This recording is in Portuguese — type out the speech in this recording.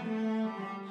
Música